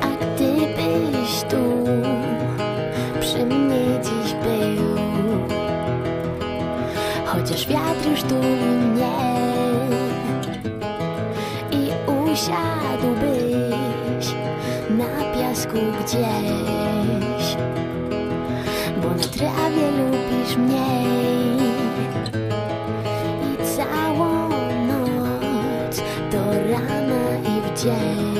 A gdybyś tu przy mnie dziś był, chociaż wiatr już tuli mnie i usiadłbyś na piasku gdzieś, bo na trawie lubisz mniej. Całą noc do rana i w dzień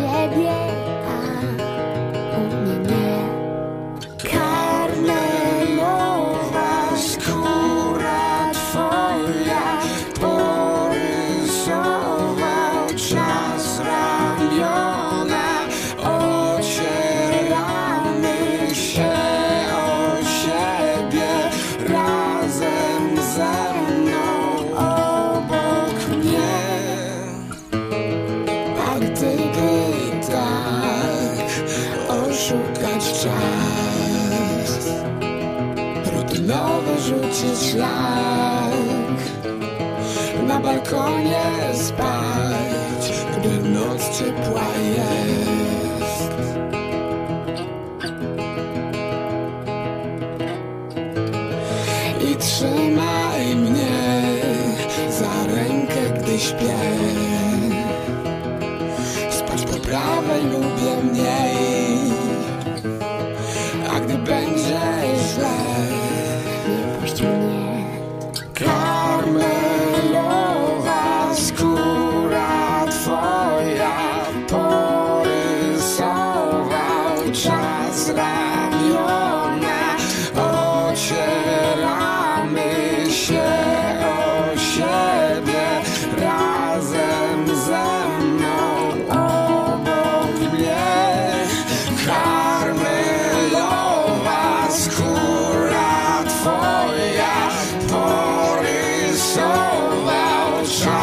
siebie oszukać czas. Rutynowo rzucić szlak. Na balkonie spać Gdy noc ciepła jest. I trzymaj mnie za rękę, gdy śpię. Spać po prawej lubię mniej nas ocieramy się o siebie razem ze mną. Obok mnie karmelowa skóra twoja porysował czas.